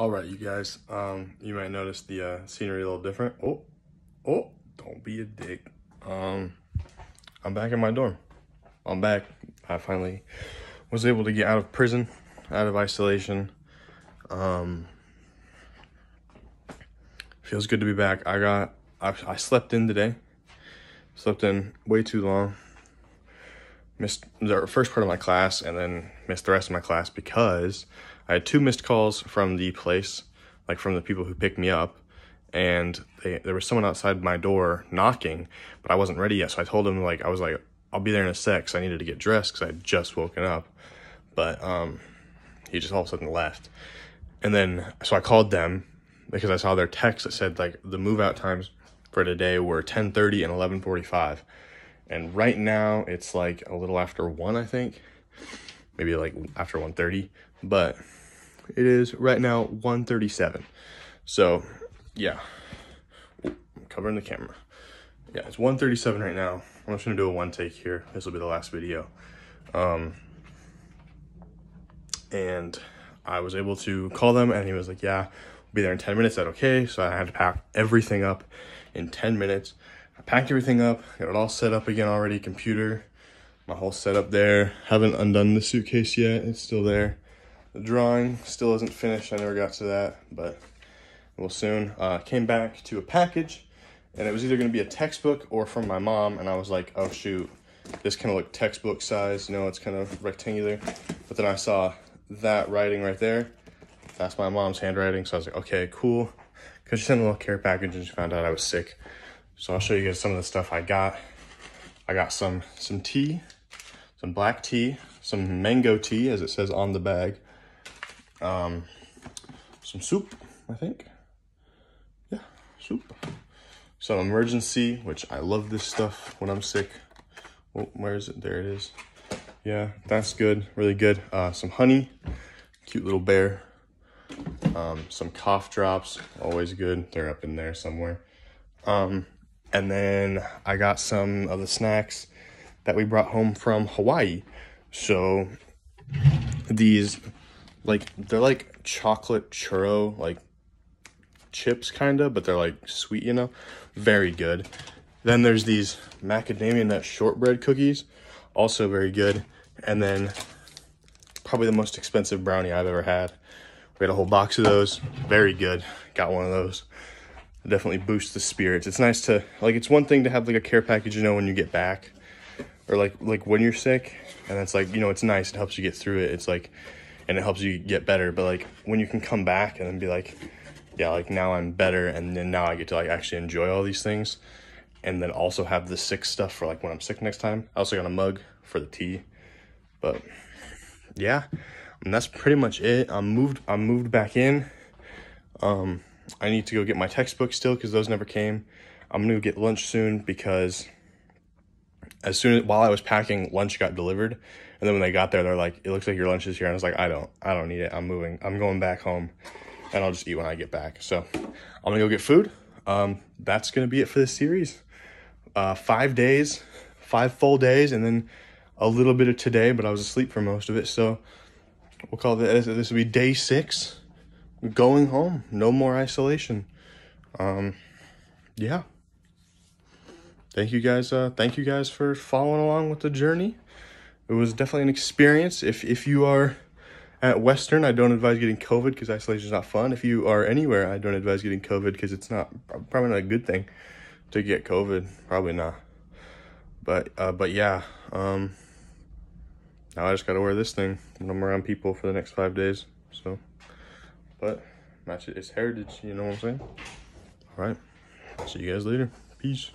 All right, you guys, um, you might notice the uh, scenery a little different. Oh, oh, don't be a dick. Um, I'm back in my dorm. I'm back. I finally was able to get out of prison, out of isolation. Um, feels good to be back. I got, I, I slept in today. Slept in way too long. Missed the first part of my class and then missed the rest of my class because I had two missed calls from the place, like from the people who picked me up, and they, there was someone outside my door knocking, but I wasn't ready yet. So I told him like I was like I'll be there in a sec. Cause I needed to get dressed because I had just woken up, but um, he just all of a sudden left, and then so I called them because I saw their text that said like the move out times for today were 10:30 and 11:45, and right now it's like a little after one I think, maybe like after 1:30, but it is right now 137. So, yeah. I'm covering the camera. Yeah, it's 137 right now. I'm just gonna do a one take here. This will be the last video. Um, and I was able to call them and he was like, yeah, we'll be there in 10 minutes. That okay? So I had to pack everything up in 10 minutes. I packed everything up, got it all set up again already, computer, my whole setup there. Haven't undone the suitcase yet. It's still there. The drawing still isn't finished. I never got to that, but we'll soon. Uh, came back to a package, and it was either going to be a textbook or from my mom, and I was like, oh shoot, this kind of looked textbook size. You know, it's kind of rectangular. But then I saw that writing right there. That's my mom's handwriting, so I was like, okay, cool. Because she sent a little care package and she found out I was sick. So I'll show you guys some of the stuff I got. I got some some tea, some black tea, some mango tea, as it says on the bag um, some soup, I think. Yeah, soup. Some Emergen-C, which I love this stuff when I'm sick. Oh, where is it? There it is. Yeah, that's good. Really good. Uh, some honey. Cute little bear. Um, some cough drops. Always good. They're up in there somewhere. Um, and then I got some of the snacks that we brought home from Hawaii. So these like they're like chocolate churro like chips kind of but they're like sweet you know? Very good. Then there's these macadamia nut shortbread cookies also very good. And then probably the most expensive brownie i've ever had. We had a whole box of those. Very good. Got one of those definitely boosts the spirits it's nice to like it's one thing to have like a care package you know when you get back or like like when you're sick and it's like you know it's nice it helps you get through it it's like and it helps you get better. But like when you can come back and then be like, yeah, like now I'm better, and then now I get to like actually enjoy all these things, and then also have the sick stuff for like when I'm sick next time. I also got a mug for the tea, but yeah, and that's pretty much it. I'm moved. I'm moved back in. Um, I need to go get my textbook still because those never came. I'm gonna go get lunch soon because as soon as while I was packing, lunch got delivered, and then when they got there, they're like, "It looks like your lunch is here," and I was like, "I don't, I don't need it. I'm moving. I'm going back home, and I'll just eat when I get back." So I'm gonna go get food. Um, that's gonna be it for this series. Uh, five days, five full days, and then a little bit of today, but I was asleep for most of it. So we'll call this this will be day six. Going home. No more isolation. Um, yeah. Thank you guys uh thank you guys for following along with the journey. It was definitely an experience. If if you are at western i don't advise getting covid because isolation is not fun. If you are anywhere i don't advise getting covid because it's not probably not a good thing to get covid. Probably not. But uh but yeah um now i just gotta wear this thing when i'm around people for the next five days so but match it it's heritage you know what i'm saying? All right. See you guys later. Peace